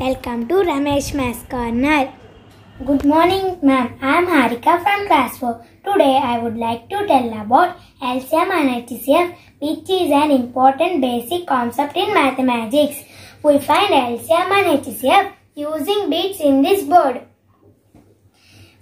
Welcome to Ramesh Maths Corner. Good morning, ma'am. I am Harika from class 4. Today I would like to tell about LCM and HCF, which is an important basic concept in mathematics. We find LCM and HCF using bits in this board.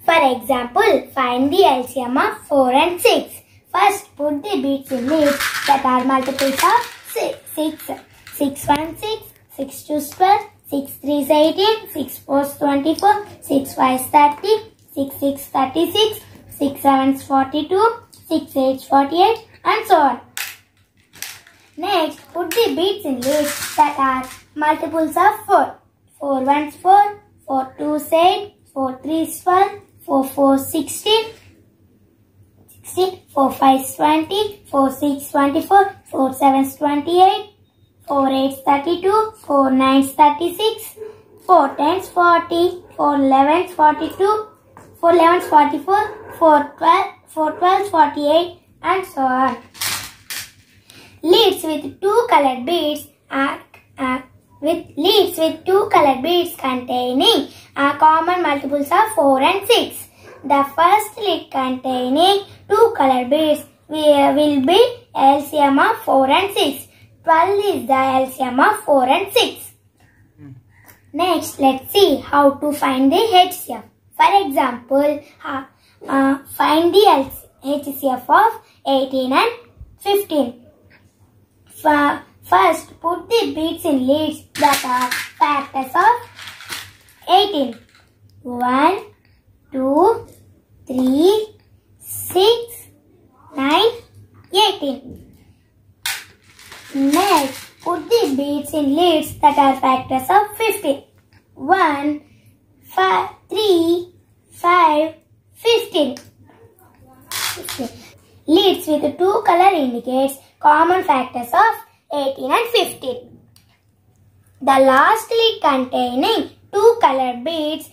For example, find the LCM of 4 and 6. First, put the bits in leaves that are multiples of 6. 6, 6 1 6, 6 2 12, 6 3 is 18, 6 4 is 24, 6 5 is 30, 6 6 36, 6 7 is 42, 6 8 is 48 and so on. Next, put the bits in lists that are multiples of 4. 4 1 is 4, 4 2 is 8, 4 3 is 12, 4 4 is 16, 16, 4 5 is 20, 4 6 is 24, 4 7 is 28, 4 8 32, 4 9 36, 4 10 is 40, 4 11 42, 4 11 44, 4 12, 4 12 48 and so on. Leads with two colored beads are, are with leads with two colored beads containing are common multiples of 4 and 6. The first lead containing two colored beads will be LCM of 4 and 6. 12 is the LCM of 4 and 6. Next, let's see how to find the HCF. For example, uh, uh, find the HCF of 18 and 15. F- First, put the bits in leads that are factors of 18. 1, 2, 3, 6, 9, 18. Next, put the beads in leads that are factors of 50. 1, 5, 3, 5, 15. 15. Leads with two color indicates common factors of 18 and 15. The last lead containing two color beads,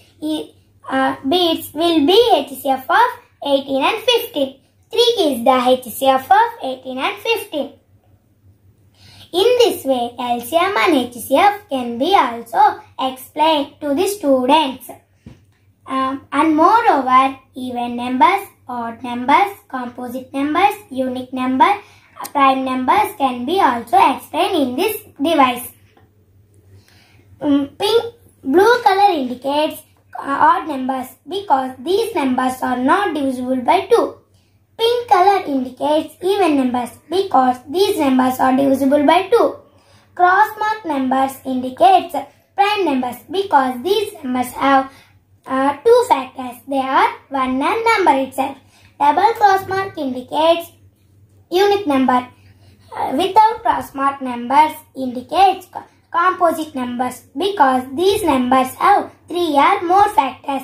uh, beads will be HCF of 18 and 15. 3 is the HCF of 18 and 15. In this way, LCM and HCF can be also explained to the students. Um, and moreover, even numbers, odd numbers, composite numbers, unit number, prime numbers can be also explained in this device. Um, pink blue color indicates uh, odd numbers because these numbers are not divisible by 2. Pink color indicates even numbers because these numbers are divisible by 2. Cross mark numbers indicates prime numbers because these numbers have uh, two factors. They are 1 and number itself. Double cross mark indicates unit number. Uh, without cross mark numbers indicates composite numbers because these numbers have 3 or more factors.